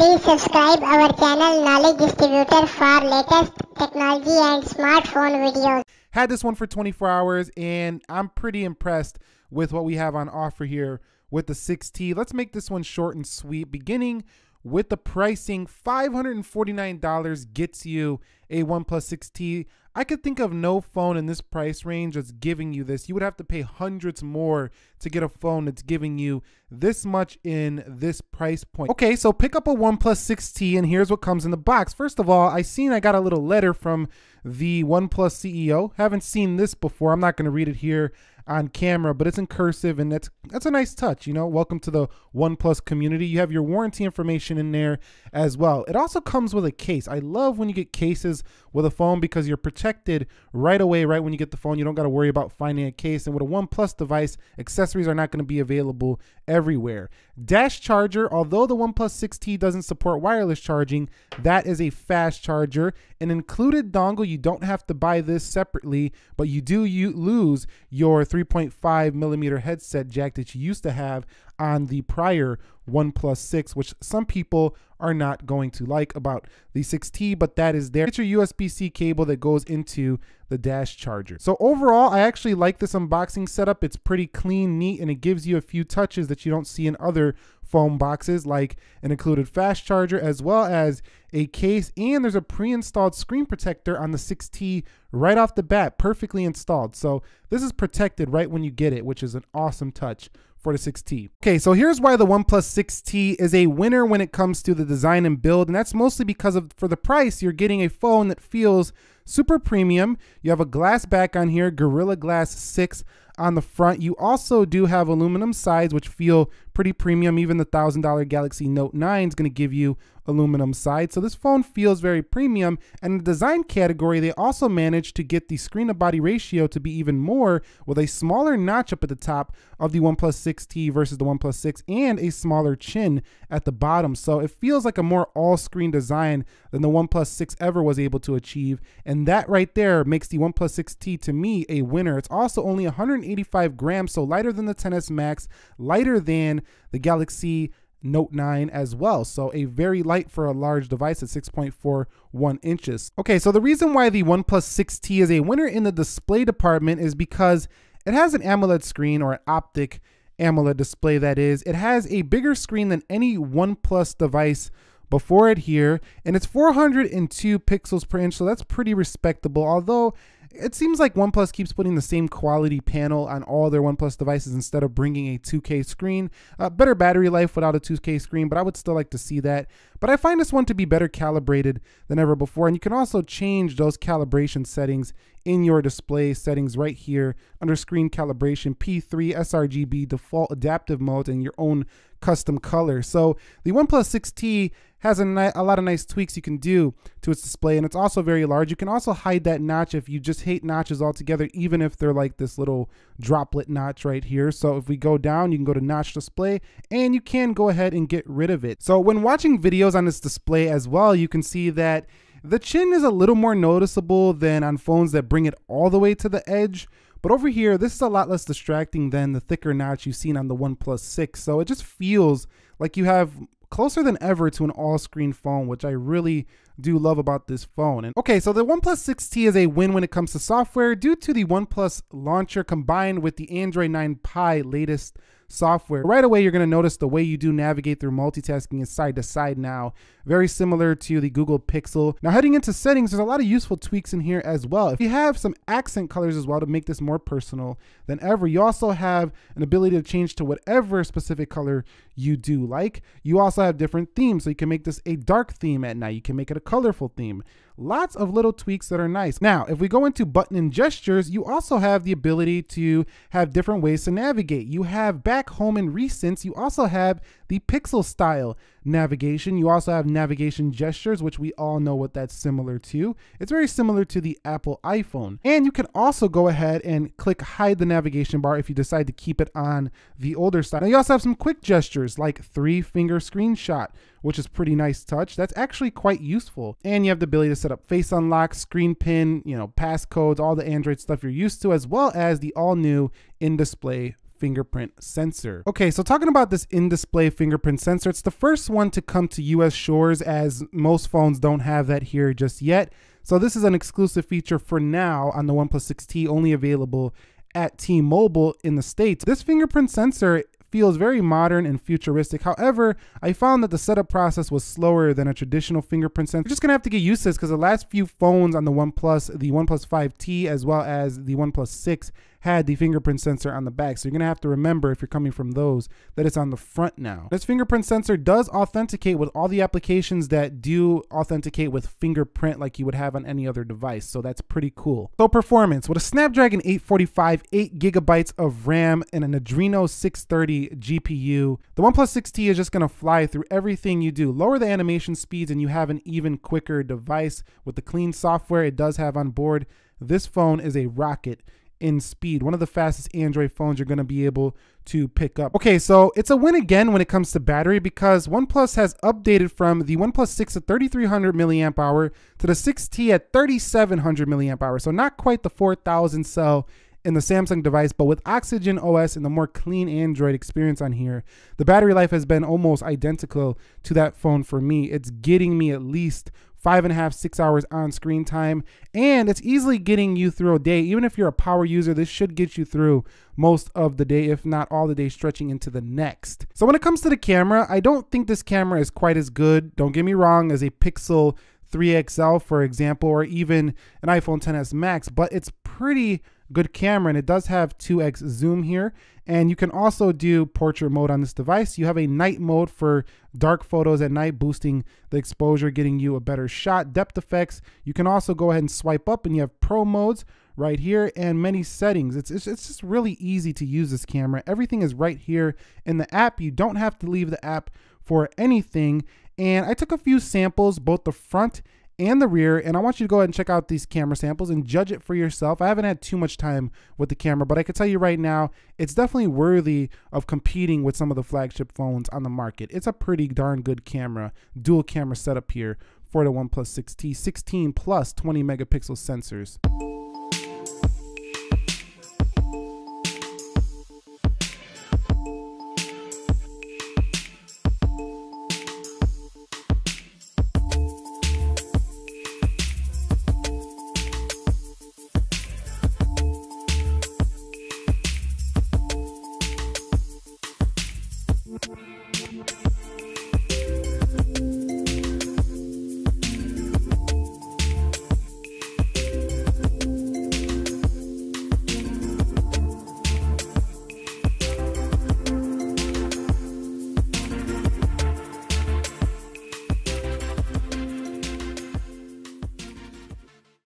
Please subscribe our channel Knowledge Distributor for latest technology and smartphone videos. Had this one for 24 hours and I'm pretty impressed with what we have on offer here with the 6T. Let's make this one short and sweet. Beginning with the pricing, $549 gets you a OnePlus 6T. I could think of no phone in this price range that's giving you this. You would have to pay hundreds more to get a phone that's giving you this much in this price point. Okay, so pick up a OnePlus 6T and here's what comes in the box. First of all, I seen I got a little letter from the OnePlus CEO. Haven't seen this before. I'm not going to read it here on camera, but it's in cursive and that's that's a nice touch, you know. Welcome to the OnePlus community. You have your warranty information in there as well. It also comes with a case. I love when you get cases with a phone because you're protected right away right when you get the phone. You don't got to worry about finding a case and with a OnePlus device, accessories are not going to be available everywhere. Dash charger, although the OnePlus 6T doesn't support wireless charging, that is a fast charger. An included dongle, you don't have to buy this separately, but you do you lose your 3.5 millimeter headset jack that you used to have on the prior OnePlus 6, which some people are not going to like about the 6T, but that is there. It's your USB-C cable that goes into the dash charger. So overall, I actually like this unboxing setup. It's pretty clean, neat, and it gives you a few touches that you don't see in other phone boxes like an included fast charger as well as a case and there's a pre-installed screen protector on the 6T right off the bat perfectly installed so this is protected right when you get it which is an awesome touch for the 6T. Okay, so here's why the OnePlus 6T is a winner when it comes to the design and build, and that's mostly because of for the price, you're getting a phone that feels super premium. You have a glass back on here, Gorilla Glass 6 on the front. You also do have aluminum sides, which feel pretty premium. Even the $1,000 Galaxy Note 9 is going to give you aluminum sides. So this phone feels very premium. And in the design category, they also managed to get the screen to body ratio to be even more with a smaller notch up at the top of the OnePlus 6T versus the OnePlus 6 and a smaller chin at the bottom. So it feels like a more all screen design than the OnePlus 6 ever was able to achieve. And that right there makes the OnePlus 6T to me a winner. It's also only 185 grams, so lighter than the XS Max, lighter than the Galaxy Note 9 as well. So a very light for a large device at 6.41 inches. Okay, so the reason why the OnePlus 6T is a winner in the display department is because it has an AMOLED screen or an optic AMOLED display that is. It has a bigger screen than any OnePlus device before it here, and it's 402 pixels per inch, so that's pretty respectable. Although it seems like OnePlus keeps putting the same quality panel on all their OnePlus devices instead of bringing a 2K screen. Uh, better battery life without a 2K screen, but I would still like to see that. But I find this one to be better calibrated than ever before, and you can also change those calibration settings in your display settings right here under screen calibration, P3, sRGB, default adaptive mode, and your own custom color. So the OnePlus 6T has a, a lot of nice tweaks you can do to its display and it's also very large. You can also hide that notch if you just hate notches altogether, even if they're like this little droplet notch right here. So if we go down, you can go to notch display and you can go ahead and get rid of it. So when watching videos on this display as well, you can see that the chin is a little more noticeable than on phones that bring it all the way to the edge. But over here, this is a lot less distracting than the thicker notch you've seen on the OnePlus 6. So it just feels like you have closer than ever to an all-screen phone, which I really do love about this phone. And okay, so the OnePlus 6T is a win when it comes to software due to the OnePlus launcher combined with the Android 9 Pie latest software. Right away, you're going to notice the way you do navigate through multitasking is side to side now, very similar to the Google Pixel. Now, heading into settings, there's a lot of useful tweaks in here as well. If you have some accent colors as well to make this more personal than ever, you also have an ability to change to whatever specific color you do like. You also have different themes, so you can make this a dark theme at night. You can make it a colorful theme. Lots of little tweaks that are nice. Now, if we go into button and gestures, you also have the ability to have different ways to navigate. You have back, home, and recents. You also have the pixel style navigation. You also have navigation gestures, which we all know what that's similar to. It's very similar to the Apple iPhone. And you can also go ahead and click hide the navigation bar if you decide to keep it on the older side. Now you also have some quick gestures like three finger screenshot, which is pretty nice touch. That's actually quite useful. And you have the ability to set up face unlock, screen pin, you know, passcodes, all the Android stuff you're used to, as well as the all new in-display fingerprint sensor. Okay, so talking about this in-display fingerprint sensor, it's the first one to come to US shores as most phones don't have that here just yet. So this is an exclusive feature for now on the OnePlus 6T, only available at T-Mobile in the States. This fingerprint sensor feels very modern and futuristic. However, I found that the setup process was slower than a traditional fingerprint sensor. Just gonna have to get used to this because the last few phones on the OnePlus, the OnePlus 5T, as well as the OnePlus 6, had the fingerprint sensor on the back. So you're gonna have to remember if you're coming from those that it's on the front now. This fingerprint sensor does authenticate with all the applications that do authenticate with fingerprint like you would have on any other device. So that's pretty cool. So performance, with a Snapdragon 845, eight gigabytes of RAM and an Adreno 630 GPU, the OnePlus 6T is just gonna fly through everything you do. Lower the animation speeds and you have an even quicker device with the clean software it does have on board. This phone is a rocket in speed. One of the fastest Android phones you're going to be able to pick up. Okay, so it's a win again when it comes to battery because OnePlus has updated from the OnePlus 6 at 3300 milliamp hour to the 6T at 3700 milliamp hour. So not quite the 4000 cell in the Samsung device, but with Oxygen OS and the more clean Android experience on here, the battery life has been almost identical to that phone for me. It's getting me at least five and a half, six hours on screen time, and it's easily getting you through a day. Even if you're a power user, this should get you through most of the day, if not all the day, stretching into the next. So when it comes to the camera, I don't think this camera is quite as good, don't get me wrong, as a Pixel 3 XL, for example, or even an iPhone XS Max, but it's pretty good camera and it does have 2x zoom here. And you can also do portrait mode on this device. You have a night mode for dark photos at night boosting the exposure getting you a better shot depth effects. You can also go ahead and swipe up and you have pro modes right here and many settings. It's, it's, it's just really easy to use this camera. Everything is right here in the app. You don't have to leave the app for anything. And I took a few samples both the front and the rear. And I want you to go ahead and check out these camera samples and judge it for yourself. I haven't had too much time with the camera, but I can tell you right now, it's definitely worthy of competing with some of the flagship phones on the market. It's a pretty darn good camera, dual camera setup here for the OnePlus 6T, 16 plus 20 megapixel sensors.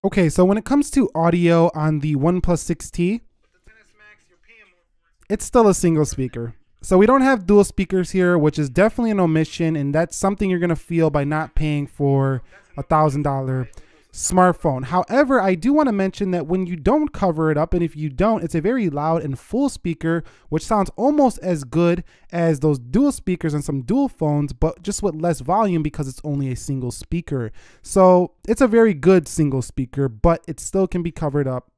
Okay, so when it comes to audio on the OnePlus 6T, it's still a single speaker. So we don't have dual speakers here, which is definitely an omission, and that's something you're gonna feel by not paying for a thousand dollar smartphone. However, I do want to mention that when you don't cover it up, and if you don't, it's a very loud and full speaker, which sounds almost as good as those dual speakers on some dual phones, but just with less volume because it's only a single speaker. So it's a very good single speaker, but it still can be covered up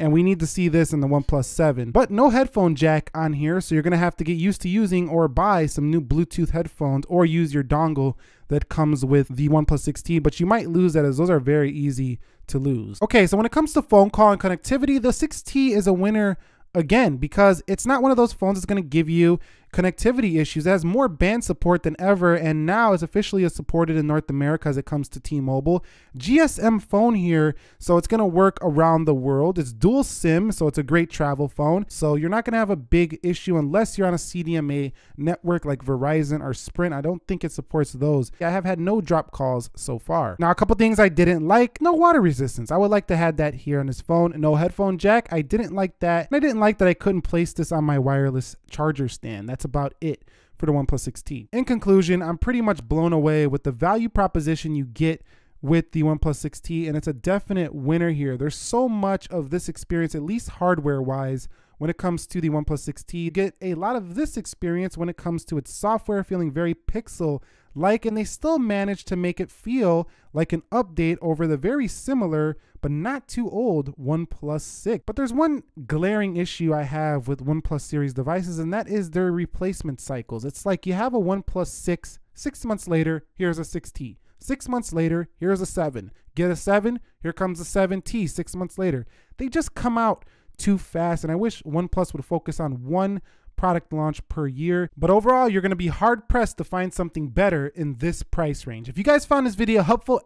and we need to see this in the OnePlus 7. But no headphone jack on here, so you're to have to get used to using or buy some new Bluetooth headphones or use your dongle that comes with the OnePlus 6T, but you might lose that as those are very easy to lose. Okay, so when it comes to phone call and connectivity, the 6T is a winner again because it's not one of those phones that's going to give you connectivity issues. It has more band support than ever, and now is officially supported in North America as it comes to T-Mobile. GSM phone here, so it's gonna work around the world. It's dual SIM, so it's a great travel phone. So you're not gonna have a big issue unless you're on a CDMA network like Verizon or Sprint. I don't think it supports those. I have had no drop calls so far. Now, a couple things I didn't like: no water resistance. I would like to have that here on this phone. No headphone jack. I didn't like that. And I didn't like that I couldn't place this on my wireless charger stand. That's that's about it for the OnePlus 6T. In conclusion, I'm pretty much blown away with the value proposition you get with the OnePlus 6T, and it's a definite winner here. There's so much of this experience, at least hardware wise, when it comes to the OnePlus 6T. You get a lot of this experience when it comes to its software feeling very pixel like, and they still manage to make it feel like an update over the very similar but not too old OnePlus 6. But there's one glaring issue I have with OnePlus series devices, and that is their replacement cycles. It's like you have a OnePlus 6, six months later, here's a 6T. Six months later, here's a 7. Get a 7, here comes a 7T six months later. They just come out too fast, and I wish OnePlus would focus on one product launch per year. But overall, you're going to be hard pressed to find something better in this price range. If you guys found this video helpful,